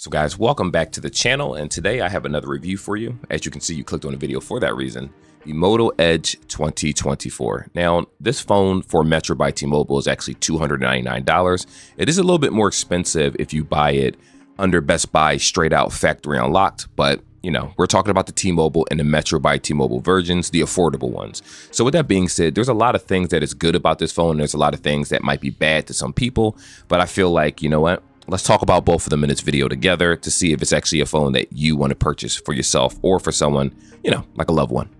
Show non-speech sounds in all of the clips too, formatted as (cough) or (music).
So guys, welcome back to the channel and today I have another review for you. As you can see, you clicked on the video for that reason. The Moto Edge 2024. Now, this phone for Metro by T-Mobile is actually $299. It is a little bit more expensive if you buy it under Best Buy straight out factory unlocked, but you know, we're talking about the T-Mobile and the Metro by T-Mobile versions, the affordable ones. So with that being said, there's a lot of things that is good about this phone. There's a lot of things that might be bad to some people, but I feel like, you know what? Let's talk about both of them in this video together to see if it's actually a phone that you want to purchase for yourself or for someone, you know, like a loved one.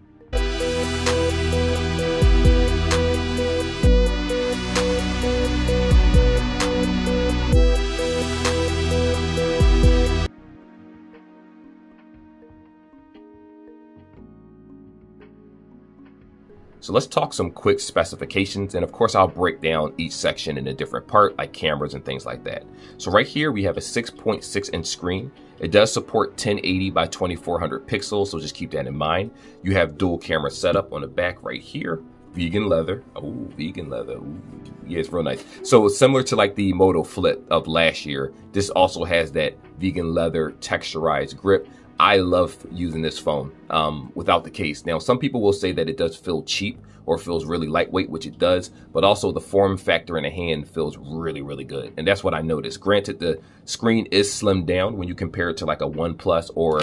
So let's talk some quick specifications. And of course, I'll break down each section in a different part, like cameras and things like that. So right here, we have a 6.6 inch screen. It does support 1080 by 2400 pixels, so just keep that in mind. You have dual camera setup on the back right here. Vegan leather. Oh, vegan leather. Ooh. Yeah, it's real nice. So similar to like the Moto Flip of last year, this also has that vegan leather texturized grip. I love using this phone um, without the case. Now, some people will say that it does feel cheap or feels really lightweight, which it does, but also the form factor in the hand feels really, really good. And that's what I noticed. Granted, the screen is slimmed down when you compare it to like a OnePlus or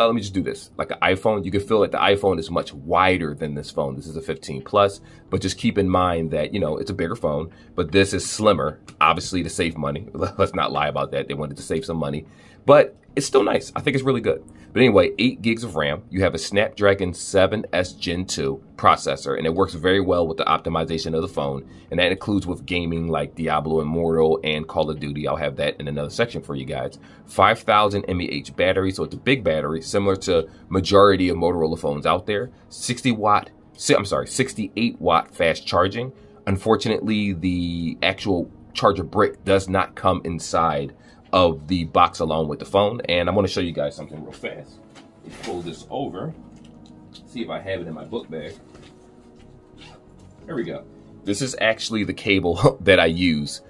uh, let me just do this. Like an iPhone, you can feel that the iPhone is much wider than this phone. This is a 15 plus, but just keep in mind that, you know, it's a bigger phone, but this is slimmer, obviously to save money. (laughs) Let's not lie about that. They wanted to save some money, but it's still nice. I think it's really good. But anyway, 8 gigs of RAM. You have a Snapdragon 7S Gen 2 processor, and it works very well with the optimization of the phone. And that includes with gaming like Diablo Immortal and Call of Duty. I'll have that in another section for you guys. 5000 mAh battery, so it's a big battery, similar to majority of Motorola phones out there. 60 watt, I'm sorry, 68 watt fast charging. Unfortunately, the actual charger brick does not come inside of the box along with the phone. And I'm to show you guys something real fast. Let's pull this over. See if I have it in my book bag. There we go. This is actually the cable (laughs) that I use.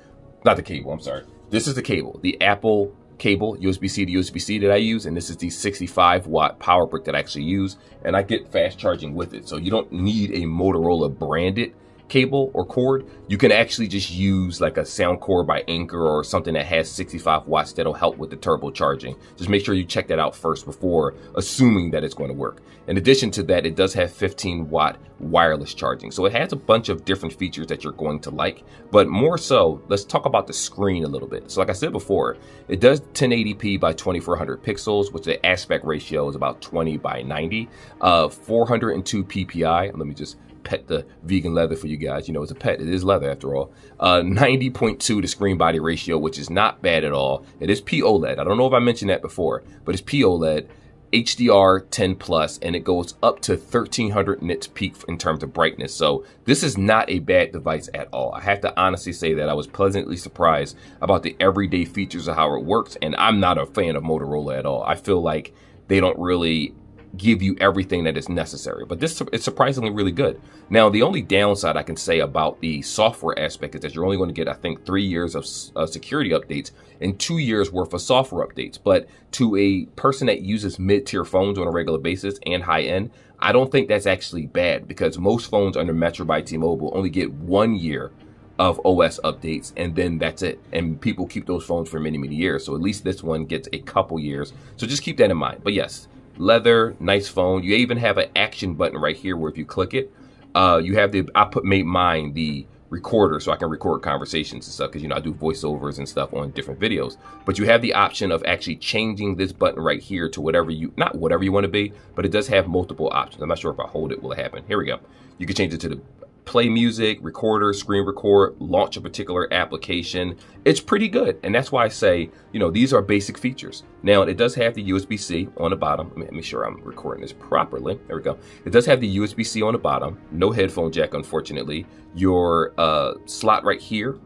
Not the cable, I'm sorry. This is the cable, the Apple cable, USB-C to USB-C that I use, and this is the 65 watt power brick that I actually use, and I get fast charging with it. So you don't need a Motorola branded cable or cord, you can actually just use like a Soundcore by Anker or something that has 65 watts that'll help with the turbocharging. Just make sure you check that out first before assuming that it's going to work. In addition to that, it does have 15 watt wireless charging. So it has a bunch of different features that you're going to like, but more so, let's talk about the screen a little bit. So like I said before, it does 1080p by 2400 pixels, which the aspect ratio is about 20 by 90, uh, 402 PPI. Let me just pet the vegan leather for you guys. You know, it's a pet. It is leather after all. Uh, 90.2 to screen body ratio, which is not bad at all. It is POLED. I don't know if I mentioned that before, but it's POLED. HDR 10 plus and it goes up to 1300 nits peak in terms of brightness. So this is not a bad device at all. I have to honestly say that I was pleasantly surprised about the everyday features of how it works. And I'm not a fan of Motorola at all. I feel like they don't really give you everything that is necessary. But this is surprisingly really good. Now, the only downside I can say about the software aspect is that you're only going to get, I think, three years of uh, security updates and two years worth of software updates. But to a person that uses mid-tier phones on a regular basis and high-end, I don't think that's actually bad because most phones under Metro by T-Mobile only get one year of OS updates, and then that's it. And people keep those phones for many, many years. So at least this one gets a couple years. So just keep that in mind. But yes, leather, nice phone. You even have an action button right here where if you click it, uh, you have the, I put made mine the recorder so I can record conversations and stuff because, you know, I do voiceovers and stuff on different videos. But you have the option of actually changing this button right here to whatever you, not whatever you want to be, but it does have multiple options. I'm not sure if I hold it, will it happen? Here we go. You can change it to the play music, recorder, screen record, launch a particular application. It's pretty good. And that's why I say, you know, these are basic features. Now, it does have the USB-C on the bottom. Let me, me sure I'm recording this properly. There we go. It does have the USB-C on the bottom. No headphone jack, unfortunately. Your uh, slot right here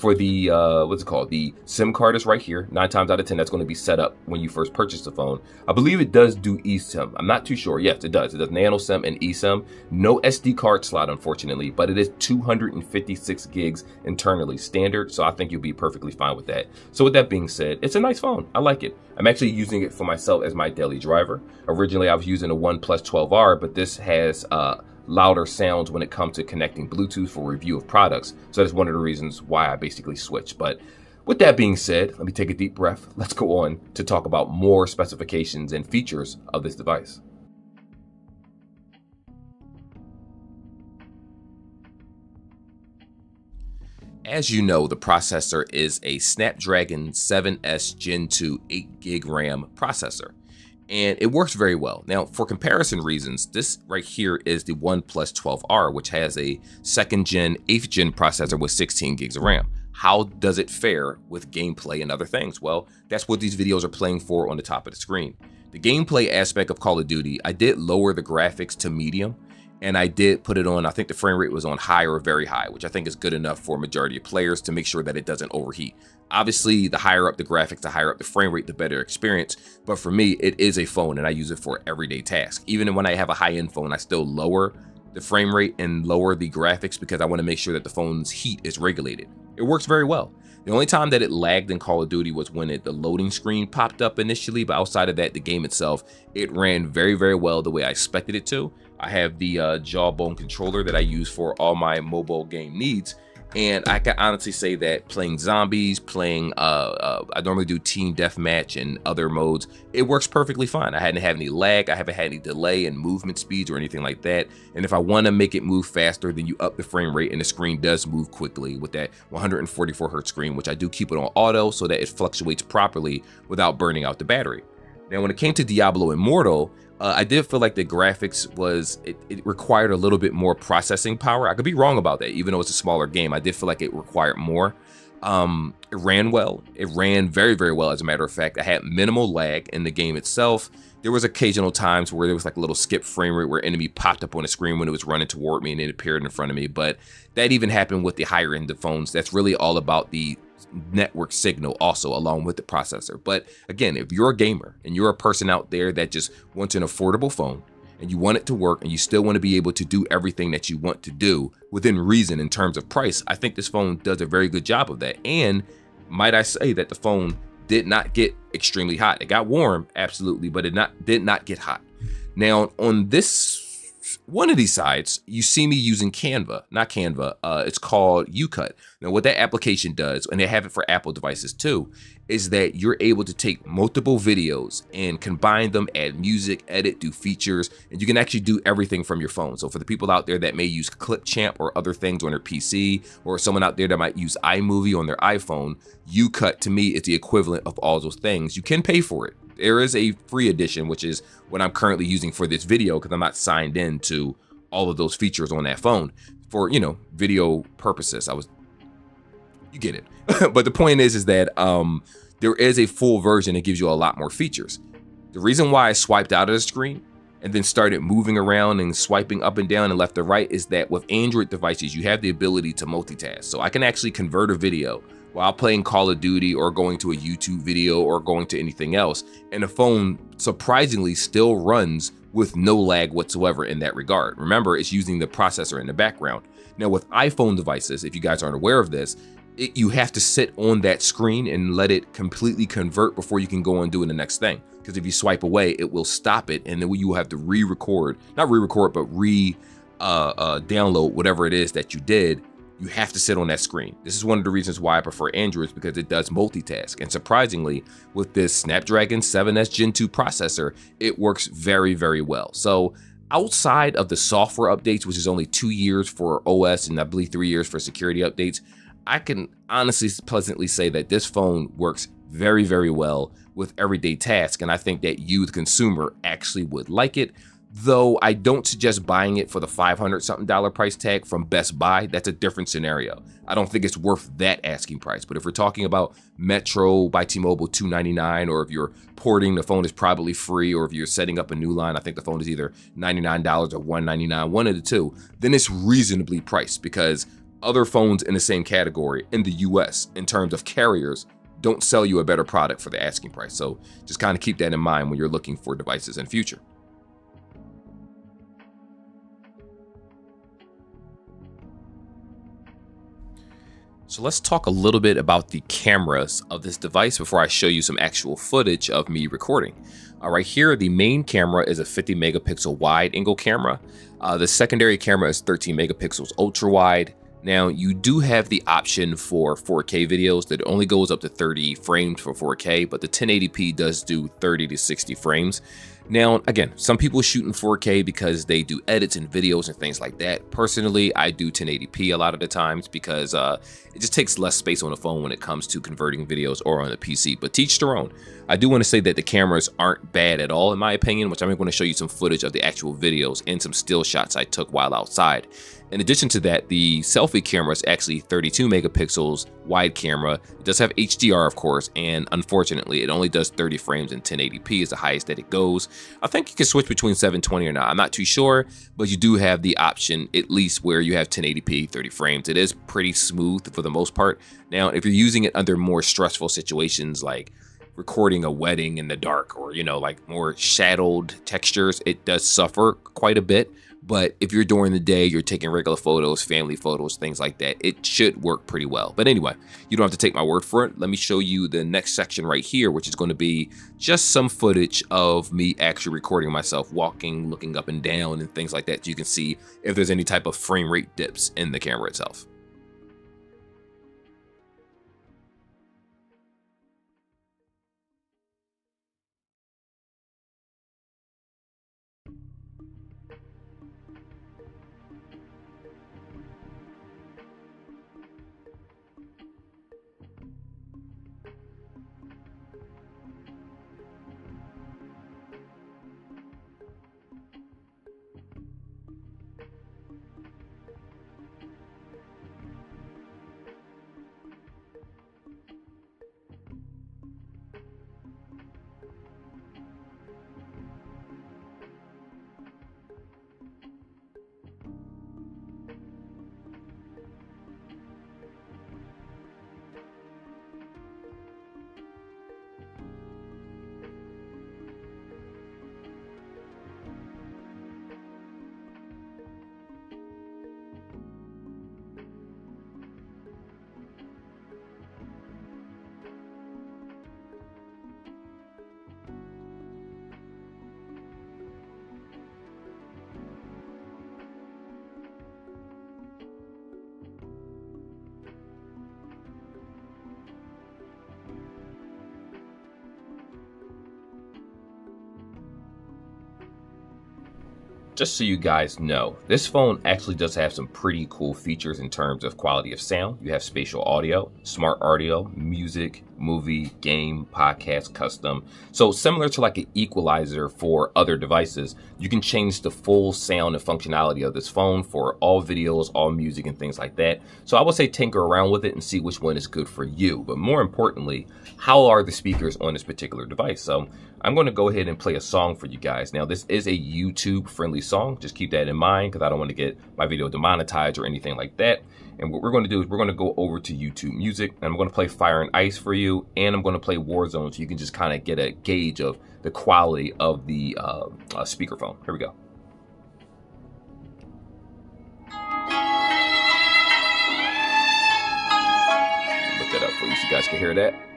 for the uh, what's it called? The SIM card is right here. Nine times out of ten, that's going to be set up when you first purchase the phone. I believe it does do eSIM. I'm not too sure. Yes, it does. It does Nano SIM and eSIM. No SD card slot, unfortunately, but it is 256 gigs internally standard. So I think you'll be perfectly fine with that. So with that being said, it's a nice phone. I like it. I'm actually using it for myself as my daily driver. Originally, I was using a OnePlus 12R, but this has uh, louder sounds when it comes to connecting Bluetooth for review of products. So that's one of the reasons why I basically switched. But with that being said, let me take a deep breath. (laughs) Let's go on to talk about more specifications and features of this device. As you know, the processor is a Snapdragon 7S Gen 2 8 gig RAM processor and it works very well. Now, for comparison reasons, this right here is the OnePlus 12R, which has a second gen, eighth gen processor with 16 gigs of RAM. How does it fare with gameplay and other things? Well, that's what these videos are playing for on the top of the screen. The gameplay aspect of Call of Duty, I did lower the graphics to medium, and I did put it on, I think the frame rate was on high or very high, which I think is good enough for majority of players to make sure that it doesn't overheat. Obviously, the higher up the graphics, the higher up the frame rate, the better experience. But for me, it is a phone and I use it for everyday tasks. Even when I have a high-end phone, I still lower the frame rate and lower the graphics because I want to make sure that the phone's heat is regulated. It works very well. The only time that it lagged in Call of Duty was when it, the loading screen popped up initially, but outside of that, the game itself, it ran very, very well the way I expected it to. I have the uh, Jawbone controller that I use for all my mobile game needs. And I can honestly say that playing zombies, playing, uh, uh, I normally do team deathmatch and other modes, it works perfectly fine. I hadn't had any lag, I haven't had any delay in movement speeds or anything like that. And if I want to make it move faster, then you up the frame rate and the screen does move quickly with that 144 hertz screen, which I do keep it on auto so that it fluctuates properly without burning out the battery. Now, when it came to Diablo Immortal, uh, I did feel like the graphics was, it, it, required a little bit more processing power. I could be wrong about that, even though it's a smaller game. I did feel like it required more. Um, it ran well. It ran very, very well, as a matter of fact. I had minimal lag in the game itself. There was occasional times where there was like a little skip frame rate where enemy popped up on the screen when it was running toward me and it appeared in front of me. But that even happened with the higher end of phones. That's really all about the network signal also along with the processor. But again, if you're a gamer and you're a person out there that just wants an affordable phone and you want it to work and you still want to be able to do everything that you want to do within reason in terms of price, I think this phone does a very good job of that. And might I say that the phone did not get extremely hot. It got warm, absolutely, but it not did not get hot. Now, on this one of these sides, you see me using Canva, not Canva. Uh, it's called YouCut. Now, what that application does, and they have it for Apple devices too, is that you're able to take multiple videos and combine them, add music, edit, do features, and you can actually do everything from your phone. So for the people out there that may use Clipchamp or other things on their PC, or someone out there that might use iMovie on their iPhone, YouCut to me is the equivalent of all those things. You can pay for it there is a free edition, which is what I'm currently using for this video because I'm not signed in to all of those features on that phone for, you know, video purposes. I was, you get it. (laughs) but the point is, is that um, there is a full version that gives you a lot more features. The reason why I swiped out of the screen and then started moving around and swiping up and down and left to right is that with Android devices, you have the ability to multitask. So I can actually convert a video while playing Call of Duty or going to a YouTube video or going to anything else. And the phone surprisingly still runs with no lag whatsoever in that regard. Remember, it's using the processor in the background. Now with iPhone devices, if you guys aren't aware of this, it, you have to sit on that screen and let it completely convert before you can go and do the next thing. Because if you swipe away, it will stop it and then you will have to re-record, not re-record, but re- uh, uh, download whatever it is that you did you have to sit on that screen. This is one of the reasons why I prefer Androids because it does multitask. And surprisingly, with this Snapdragon 7S Gen 2 processor, it works very, very well. So outside of the software updates, which is only two years for OS and I believe three years for security updates, I can honestly pleasantly say that this phone works very, very well with everyday tasks. And I think that you, the consumer, actually would like it though I don't suggest buying it for the 500 something dollar price tag from Best Buy. That's a different scenario. I don't think it's worth that asking price. But if we're talking about Metro by T-Mobile 299 or if you're porting, the phone is probably free or if you're setting up a new line, I think the phone is either $99 or $199, one of the two, then it's reasonably priced because other phones in the same category in the US in terms of carriers don't sell you a better product for the asking price. So just kind of keep that in mind when you're looking for devices in future. So let's talk a little bit about the cameras of this device before I show you some actual footage of me recording. Right here the main camera is a 50 megapixel wide angle camera. Uh, the secondary camera is 13 megapixels ultra wide. Now, you do have the option for 4K videos that only goes up to 30 frames for 4K, but the 1080p does do 30 to 60 frames. Now, again, some people shoot in 4K because they do edits and videos and things like that. Personally, I do 1080p a lot of the times because uh, it just takes less space on the phone when it comes to converting videos or on the PC, but teach their own. I do want to say that the cameras aren't bad at all in my opinion, which I'm going to show you some footage of the actual videos and some still shots I took while outside. In addition to that, the selfie camera is actually 32 megapixels wide camera. It does have HDR, of course, and unfortunately, it only does 30 frames in 1080p is the highest that it goes. I think you can switch between 720 or not. I'm not too sure, but you do have the option, at least where you have 1080p, 30 frames. It is pretty smooth for the most part. Now, if you're using it under more stressful situations like recording a wedding in the dark or, you know, like more shadowed textures, it does suffer quite a bit. But if you're during the day, you're taking regular photos, family photos, things like that, it should work pretty well. But anyway, you don't have to take my word for it. Let me show you the next section right here, which is going to be just some footage of me actually recording myself walking, looking up and down and things like that. So you can see if there's any type of frame rate dips in the camera itself. Just so you guys know, this phone actually does have some pretty cool features in terms of quality of sound. You have spatial audio, smart audio, music, movie, game, podcast, custom. So similar to like an equalizer for other devices, you can change the full sound and functionality of this phone for all videos, all music and things like that. So I would say tinker around with it and see which one is good for you. But more importantly, how are the speakers on this particular device? So I'm going to go ahead and play a song for you guys. Now, this is a YouTube friendly song. Just keep that in mind because I don't want to get my video demonetized or anything like that. And what we're going to do is we're going to go over to YouTube Music and I'm going to play Fire and Ice for you. And I'm going to play Warzone so you can just kind of get a gauge of the quality of the uh, uh, speakerphone. Here we go. Look that up for you so you guys can hear that.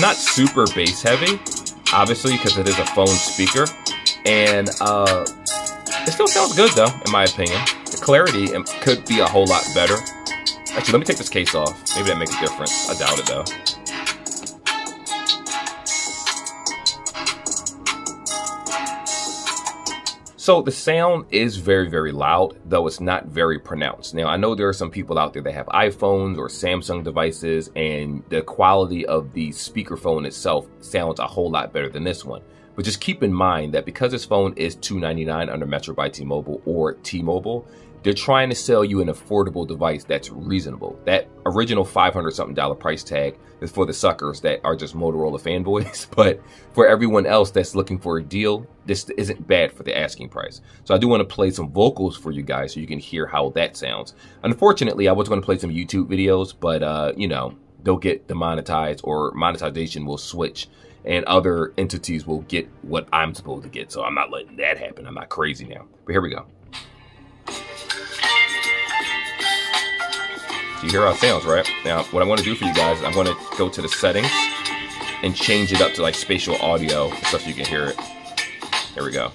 Not super bass heavy, obviously, because it is a phone speaker. And uh, it still sounds good, though, in my opinion. The clarity could be a whole lot better. Actually, let me take this case off. Maybe that makes a difference. I doubt it, though. So the sound is very, very loud, though it's not very pronounced. Now, I know there are some people out there that have iPhones or Samsung devices, and the quality of the speakerphone itself sounds a whole lot better than this one. But just keep in mind that because this phone is 299 under Metro by T-Mobile or T-Mobile, they're trying to sell you an affordable device that's reasonable. That original 500 something dollar price tag is for the suckers that are just Motorola fanboys. (laughs) But for everyone else that's looking for a deal, this isn't bad for the asking price. So I do want to play some vocals for you guys so you can hear how that sounds. Unfortunately, I was going to play some YouTube videos, but uh, you know, they'll get demonetized or monetization will switch and other entities will get what I'm supposed to get. So I'm not letting that happen. I'm not crazy now. But here we go. So you hear how it sounds, right? Now, what I want to do for you guys, I'm going to go to the settings and change it up to like spatial audio so you can hear it. There we go.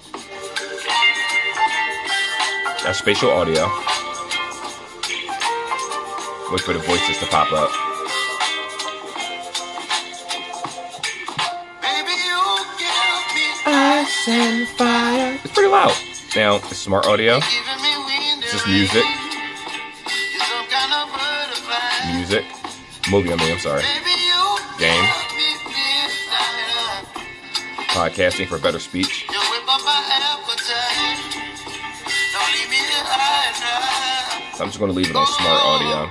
That's spatial audio. Wait for the voices to pop up. Ice and fire. It's pretty loud. Now, it's smart audio. It's just music. Music. Movie, I mean, I'm sorry. Game. Podcasting for better speech. So I'm just going to leave it on smart audio.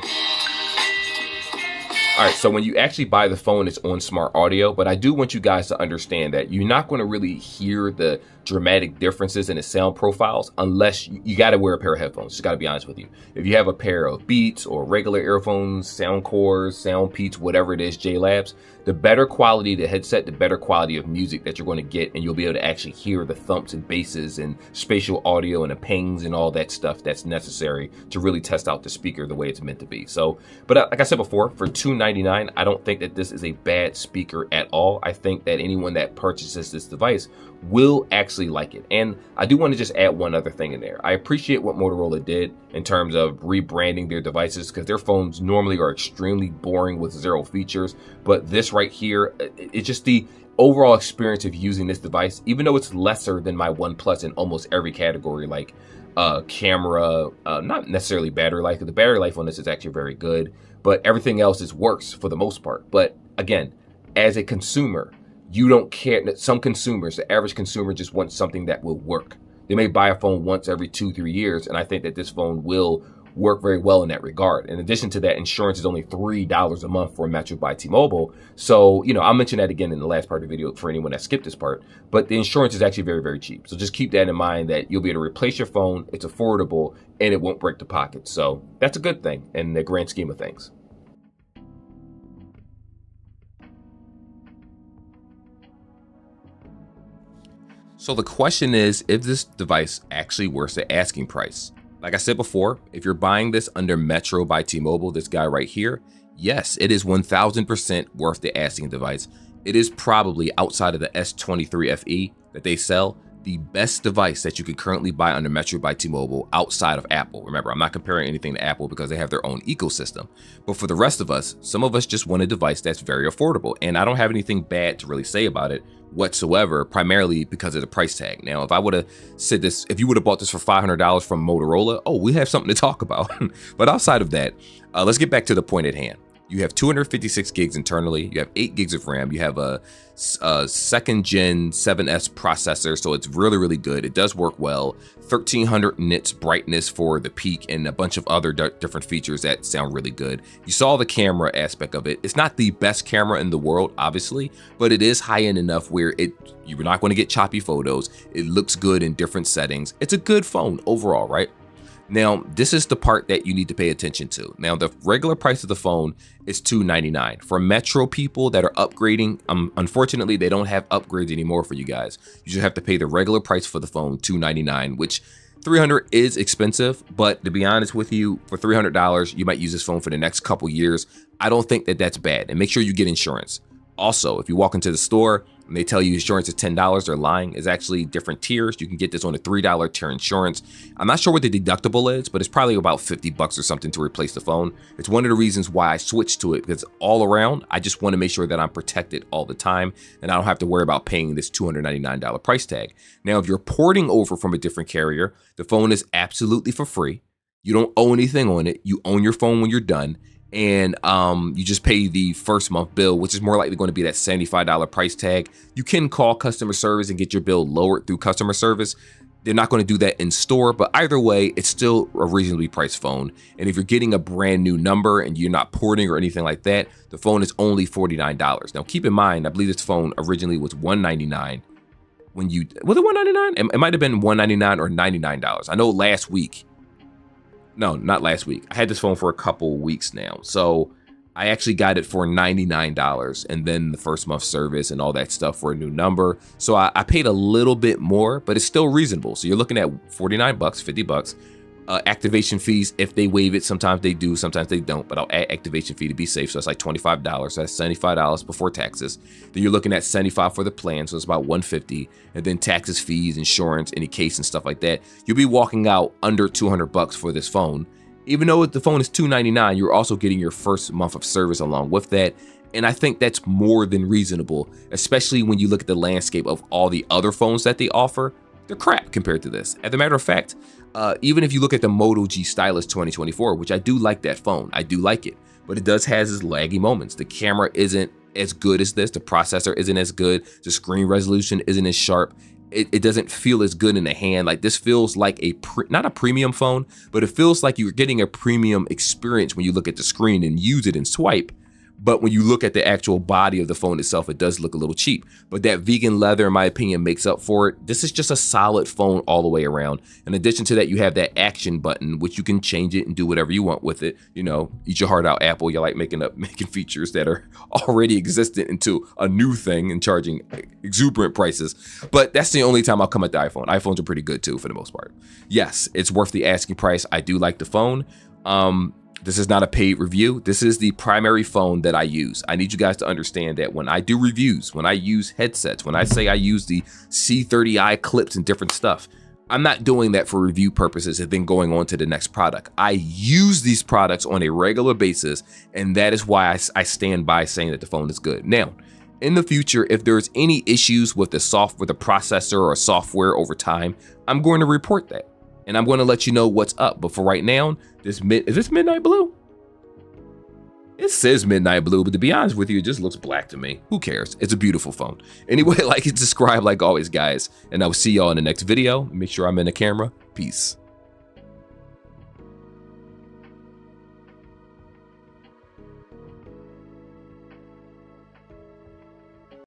All right, so when you actually buy the phone, it's on smart audio, but I do want you guys to understand that you're not going to really hear the dramatic differences in the sound profiles unless you, you got to wear a pair of headphones. Just got to be honest with you. If you have a pair of Beats or regular earphones, Soundcores, Soundpeats, whatever it is, JLabs, the better quality the headset, the better quality of music that you're going to get, and you'll be able to actually hear the thumps and basses and spatial audio and the pings and all that stuff that's necessary to really test out the speaker the way it's meant to be. So, but uh, like I said before, for 299, I don't think that this is a bad speaker at all. I think that anyone that purchases this device will actually like it. And I do want to just add one other thing in there. I appreciate what Motorola did in terms of rebranding their devices because their phones normally are extremely boring with zero features. But this right here, it's just the overall experience of using this device, even though it's lesser than my OnePlus in almost every category, like uh, camera, uh, not necessarily battery life. The battery life on this is actually very good, but everything else is worse for the most part. But again, as a consumer, you don't care. That some consumers, the average consumer, just wants something that will work. They may buy a phone once every two, three years, and I think that this phone will work very well in that regard. In addition to that, insurance is only $3 a month for a Metro by T-Mobile. So, you know, I'll mention that again in the last part of the video for anyone that skipped this part, but the insurance is actually very, very cheap. So just keep that in mind that you'll be able to replace your phone. It's affordable and it won't break the pocket. So that's a good thing in the grand scheme of things. So the question is, if this device actually worth the asking price? Like I said before, if you're buying this under Metro by T-Mobile, this guy right here, yes, it is 1000% worth the asking device. It is probably outside of the S23 FE that they sell, the best device that you could currently buy under Metro by T-Mobile outside of Apple. Remember, I'm not comparing anything to Apple because they have their own ecosystem. But for the rest of us, some of us just want a device that's very affordable. And I don't have anything bad to really say about it whatsoever, primarily because of the price tag. Now, if I would have said this, if you would have bought this for $500 from Motorola, oh, we have something to talk about. (laughs) but outside of that, uh, let's get back to the point at hand. You have 256 gigs internally. You have 8 gigs of RAM. You have a, a, second gen 7S processor, so it's really, really good. It does work well. 1300 nits brightness for the peak and a bunch of other different features that sound really good. You saw the camera aspect of it. It's not the best camera in the world, obviously, but it is high end enough where it you're not going to get choppy photos. It looks good in different settings. It's a good phone overall, right? Now, this is the part that you need to pay attention to. Now, the regular price of the phone is 299. For Metro people that are upgrading, um, unfortunately, they don't have upgrades anymore for you guys. You just have to pay the regular price for the phone, 299, which 300 is expensive, but to be honest with you, for $300, you might use this phone for the next couple years. I don't think that that's bad. And make sure you get insurance. Also, if you walk into the store and they tell you insurance is $10, they're lying. It's actually different tiers. You can get this on a $3 tier insurance. I'm not sure what the deductible is, but it's probably about 50 bucks or something to replace the phone. It's one of the reasons why I switched to it because all around, I just want to make sure that I'm protected all the time and I don't have to worry about paying this $299 price tag. Now, if you're porting over from a different carrier, the phone is absolutely for free. You don't owe anything on it. You own your phone when you're done and um, you just pay the first month bill, which is more likely going to be that $75 price tag. You can call customer service and get your bill lowered through customer service. They're not going to do that in store, but either way, it's still a reasonably priced phone. And if you're getting a brand new number and you're not porting or anything like that, the phone is only $49. Now, keep in mind, I believe this phone originally was 199 when you, was it $199? It, might have been 199 or $99. I know last week, no, not last week. I had this phone for a couple weeks now. So I actually got it for $99 and then the first month service and all that stuff for a new number. So I, I, paid a little bit more, but it's still reasonable. So you're looking at 49 bucks, 50 bucks. Uh, activation fees, if they waive it, sometimes they do, sometimes they don't, but I'll add activation fee to be safe. So it's like $25. So that's $75 before taxes. Then you're looking at 75 for the plan. So it's about 150 And then taxes, fees, insurance, any case and stuff like that. You'll be walking out under 200 bucks for this phone. Even though the phone is $299, you're also getting your first month of service along with that. And I think that's more than reasonable, especially when you look at the landscape of all the other phones that they offer. They're crap compared to this. As a matter of fact, uh, even if you look at the Moto G Stylus 2024, which I do like that phone, I do like it, but it does has its laggy moments. The camera isn't as good as this, the processor isn't as good, the screen resolution isn't as sharp, it, it, doesn't feel as good in the hand. Like this feels like a not a premium phone, but it feels like you're getting a premium experience when you look at the screen and use it and swipe but when you look at the actual body of the phone itself, it does look a little cheap. But that vegan leather, in my opinion, makes up for it. This is just a solid phone all the way around. In addition to that, you have that action button, which you can change it and do whatever you want with it. You know, eat your heart out, Apple. You like making up (laughs) making features that are (laughs) already existent into a new thing and charging exuberant prices. But that's the only time I'll come at the iPhone. iPhones are pretty good too, for the most part. Yes, it's worth the asking price. I do like the phone. Um, this is not a paid review. This is the primary phone that I use. I need you guys to understand that when I do reviews, when I use headsets, when I say I use the C30i clips and different stuff, I'm not doing that for review purposes and then going on to the next product. I use these products on a regular basis, and that is why I, I stand by saying that the phone is good. Now, in the future, if there's any issues with the software, the processor or software over time, I'm going to report that and I'm going to let you know what's up. But for right now, this mid is this midnight blue? It says midnight blue, but to be honest with you, it just looks black to me. Who cares? It's a beautiful phone. (laughs) Anyway, like it's described like always, guys. And I will see y'all in the next video. Make sure I'm in the camera. Peace.